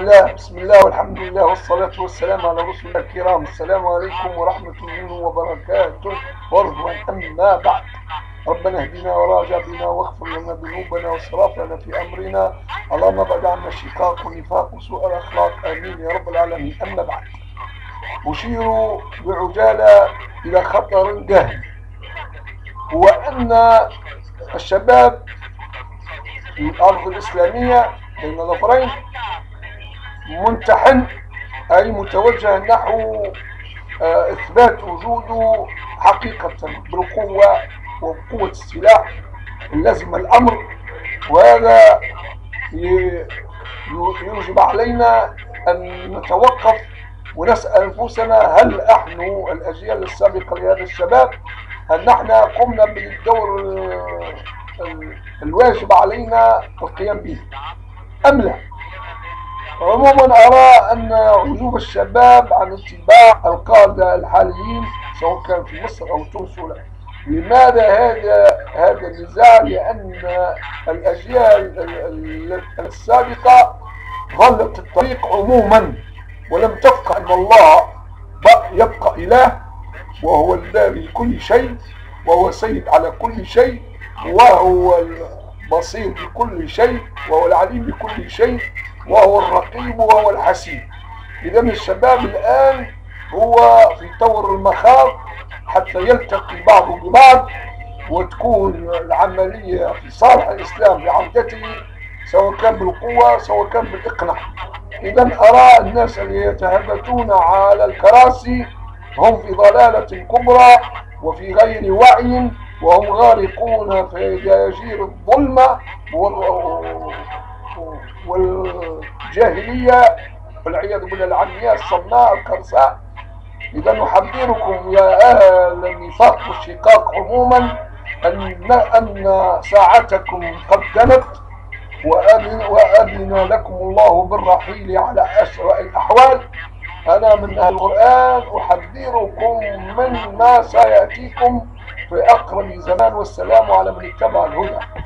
الله بسم الله والحمد لله والصلاة والسلام على رسول الكرام. السلام عليكم ورحمة الله وبركاته. ورضوان أما بعد. ربنا اهدنا وراجع بنا واغفر لنا ذنوبنا واسراف لنا في أمرنا. اللهم ابعد عنا الشقاق والنفاق وسوء الأخلاق. آمين يا رب العالمين. أما بعد. أشير بعجالة إلى خطر جاهل هو أن الشباب في الأرض الإسلامية بين ظفرين ممتحن أي متوجه نحو آه، إثبات وجوده حقيقة بالقوة وقوة السلاح لازم الأمر وهذا يوجب علينا أن نتوقف ونسأل أنفسنا هل نحن الأجيال السابقة لهذا الشباب هل نحن قمنا بالدور الواجب علينا القيام به أم لا؟ عموما أرى أن وجوب الشباب عن اتباع القادة الحاليين سواء كان في مصر أو تونس ولا لماذا هذا هذا النزاع؟ لأن الأجيال السابقة ظلت الطريق عموما ولم تفقه أن الله يبقى إله وهو الباري لكل شيء وهو سيد على كل شيء وهو البصير بكل شيء وهو العليم بكل شيء وهو الرقيب وهو الحسيب. إذا الشباب الآن هو في طور المخاض حتى يلتقي بعضه ببعض وتكون العملية في صالح الإسلام بعودته سواء كان بالقوة سواء كان بالإقناع. إذا أرى الناس اللي يتهبتون على الكراسي هم في ضلالة كبرى وفي غير وعي وهم غارقون في جاجير الظلمة والجاهلية والعياذ بالله العمياء الصماء الكرساء. إذا نحذركم يا أهل النفاق والشقاق عموما أن أن ساعتكم قد دنت وأذن, وأذن لكم الله بالرحيل على أسوأ الأحوال. أنا من أهل القرآن أحذركم من ما سيأتيكم في أقرب زمان والسلام على من اتبع الهدى.